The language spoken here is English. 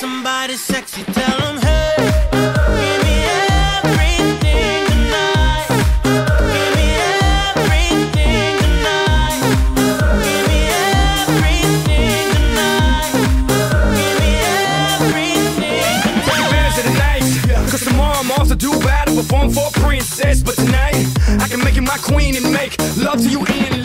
Somebody sexy, tell them, hey. Cause tomorrow I'm off to do battle, perform for a princess. But tonight, I can make you my queen and make love to you in